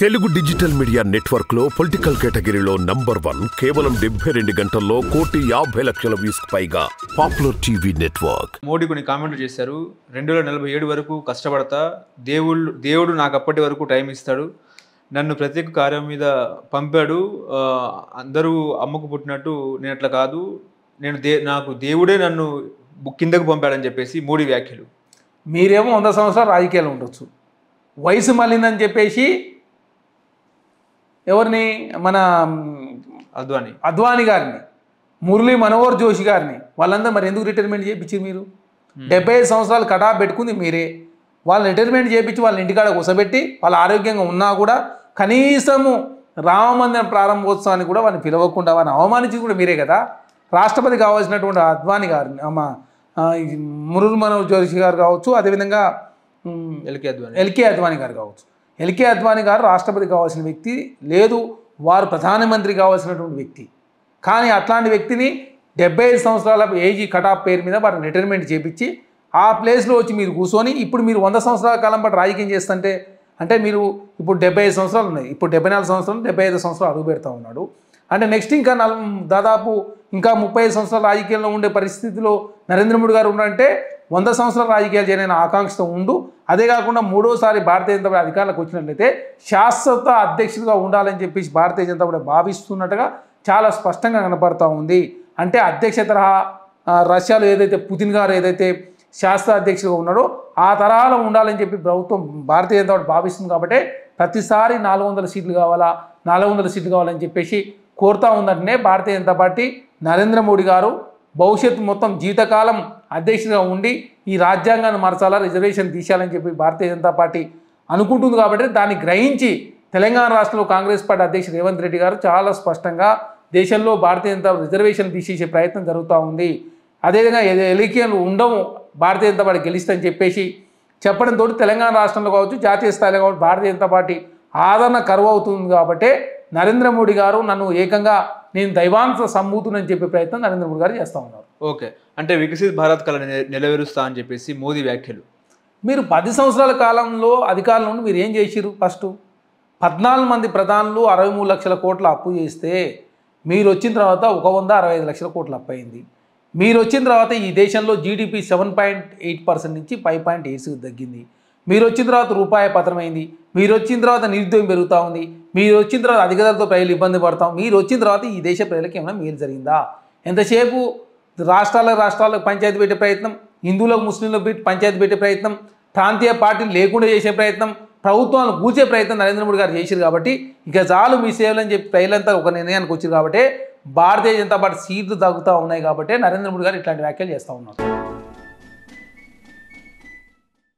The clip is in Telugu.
తెలుగు డిజిటల్ మీడియా నెట్వర్క్లో పొలిటికల్ కేటగిరీలో నంబర్ వన్ కేవలం డెబ్బై రెండు గంటల్లో కోటి యాభై లక్షల వ్యూస్ పైగా పాపులర్ టీవీ నెట్వర్క్. మోడీ కొన్ని కామెంట్లు చేశారు. రెండు వేల నలభై ఏడు వరకు కష్టపడతా దేవుళ్ళు దేవుడు నాకు అప్పటి వరకు టైం ఇస్తాడు. నన్ను ప్రత్యేక కార్యం మీద పంపాడు. అందరూ అమ్మకు పుట్టినట్టు నేను అట్లా కాదు. నేను దే నాకు దేవుడే నన్ను కిందకు పంపాడని చెప్పేసి మోడీ వ్యాఖ్యలు. మీరేమో వంద సంవత్సరాలు రాజకీయాలు ఉండొచ్చు. వయసు మళ్ళిందని చెప్పేసి ఎవరిని? మన మ్, అద్వాని. అద్వాని గారిని. మురళీ మనోహర్ జోషి గారిని. వాళ్ళందరూ మరి ఎందుకు రిటైర్మెంట్ చేయించారు మీరు? డెబ్బై ఐదు సంవత్సరాలు కటా పెట్టుకుంది మీరే. వాళ్ళు రిటైర్మెంట్ చేయించి వాళ్ళ ఇంటికాడ కూసబెట్టి వాళ్ళ ఆరోగ్యంగా ఉన్నా కూడా కనీసము రామమందిరం ప్రారంభోత్సవానికి కూడా వాళ్ళని పిలవకుండా వాళ్ళని అవమానించింది కూడా మీరే కదా. రాష్ట్రపతి కావాల్సినటువంటి అద్వాని గారిని ఈ మురళీ మనోహర్ జోషి గారు కావచ్చు అదేవిధంగా మ్, ఎల్కే అద్వాని. ఎల్కే అద్వానీ గారు కావచ్చు. ఎల్కే అద్వానీ గారు రాష్ట్రపతి కావాల్సిన వ్యక్తి లేదు వారు ప్రధానమంత్రి కావాల్సినటువంటి వ్యక్తి. కానీ అట్లాంటి వ్యక్తిని డెబ్బై ఐదు సంవత్సరాల ఏజీ కటాఫ్ పేరు మీద వారిని రిటైర్మెంట్ చేపించి ఆ ప్లేస్లో వచ్చి మీరు కూర్చొని ఇప్పుడు మీరు వంద సంవత్సరాల కాలం పాటు రాజకీయం చేస్తుంటే అంటే మీరు ఇప్పుడు డెబ్బై ఐదు సంవత్సరాలు ఉన్నాయి. ఇప్పుడు డెబ్బై నాలుగు సంవత్సరాలు డెబ్బై ఐదు సంవత్సరాలు అడుగు పెడతా ఉన్నాడు. అంటే నెక్స్ట్ ఇంకా నల్ దాదాపు ఇంకా ముప్పై ఐదు సంవత్సరాల రాజకీయంలో ఉండే పరిస్థితిలో నరేంద్ర మోడీ గారు ఉన్నారంటే వంద సంవత్సరాల రాజకీయాలు చేయని ఆకాంక్షతో ఉండు. అదే కాకుండా మూడోసారి భారతీయ జనతా పార్టీ అధికారులకు వచ్చినట్లయితే శాశ్వత అధ్యక్షుడిగా ఉండాలని చెప్పేసి భారతీయ జనతా పార్టీ భావిస్తున్నట్టుగా చాలా స్పష్టంగా కనపడతా ఉంది. అంటే అధ్యక్ష తరహా రష్యాలో ఏదైతే పుతిన్ గారు ఏదైతే శాస్త్ర అధ్యక్షుడిగా ఉన్నాడో ఆ తరహాలో ఉండాలని చెప్పి ప్రభుత్వం భారతీయ జనతా పార్టీ భావిస్తుంది కాబట్టి ప్రతిసారి నాలుగు వందల సీట్లు కావాలా నాలుగు వందల సీట్లు కావాలని చెప్పేసి కోరుతా ఉందంటేనే భారతీయ జనతా పార్టీ నరేంద్ర మోడీ గారు భవిష్యత్తు మొత్తం జీవితకాలం అధ్యక్షుడిగా ఉండి ఈ రాజ్యాంగాన్ని మార్చాలా రిజర్వేషన్ తీసేయాలని చెప్పి భారతీయ జనతా పార్టీ అనుకుంటుంది కాబట్టి దాన్ని గ్రహించి తెలంగాణ రాష్ట్రంలో కాంగ్రెస్ పార్టీ అధ్యక్షుడు రేవంత్ రెడ్డి గారు చాలా స్పష్టంగా దేశంలో భారతీయ జనతా రిజర్వేషన్ తీసేసే ప్రయత్నం జరుగుతూ ఉంది. అదేవిధంగా ఎలికియన్లు ఉండవు భారతీయ జనతా పార్టీ గెలిస్తని చెప్పేసి చెప్పడంతో తెలంగాణ రాష్ట్రంలో కావచ్చు జాతీయ స్థాయిలో కావచ్చు భారతీయ జనతా పార్టీ ఆదరణ కరువు అవుతుంది కాబట్టి నరేంద్ర మోడీ గారు నన్ను ఏకంగా నేను దైవాంశ సంభూతునని చెప్పే ప్రయత్నం నరేంద్ర మోడీ గారు చేస్తూ ఉన్నారు. ఓకే. అంటే వికసిత్ భారత్ కళ నెరవేరుస్తా అని చెప్పేసి మోదీ వ్యాఖ్యలు. మీరు పది సంవత్సరాల కాలంలో అధికారంలో మీరు ఏం చేసిరు ఫస్ట్? పద్నాలుగు మంది ప్రధానులు అరవై మూడు లక్షల కోట్ల అప్పు చేస్తే మీరు వచ్చిన తర్వాత ఒక వంద అరవై ఐదు లక్షల కోట్ల అప్పు అయింది. మీరు వచ్చిన తర్వాత ఈ దేశంలో GDP seven point eight percent నుంచి ఫైవ్ పాయింట్ ఎయిట్ తగ్గింది. మీరు వచ్చిన తర్వాత రూపాయి పతనమైంది. మీరు వచ్చిన తర్వాత నిరుద్యోగం పెరుగుతూ ఉంది. మీరు వచ్చిన తర్వాత అధిక ధరతో ప్రజలు ఇబ్బంది పడతాం. మీరు వచ్చిన తర్వాత ఈ దేశ ప్రజలకు ఏమైనా మేలు జరిగిందా? ఎంతసేపు రాష్ట్రాలకు రాష్ట్రాలకు పంచాయతీ పెట్టే ప్రయత్నం హిందువులకు ముస్లింలకు పెట్టి పంచాయతీ పెట్టే ప్రయత్నం ప్రాంతీయ పార్టీలు లేకుండా చేసే ప్రయత్నం ప్రభుత్వాలను కూర్చే ప్రయత్నం నరేంద్ర మోడీ గారు చేశారు కాబట్టి ఇక చాలు మీ సేవలు అని చెప్పి ప్రజలంతా ఒక నిర్ణయానికి వచ్చారు కాబట్టి భారతీయ జనతా పార్టీ సీట్లు తగ్గుతూ ఉన్నాయి కాబట్టి నరేంద్ర మోడీ గారు ఇట్లాంటి వ్యాఖ్యలు చేస్తూ ఉన్నారు.